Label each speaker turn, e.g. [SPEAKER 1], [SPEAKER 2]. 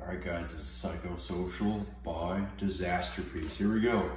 [SPEAKER 1] All right, guys, this is Psychosocial by Disasterpiece. Here we go.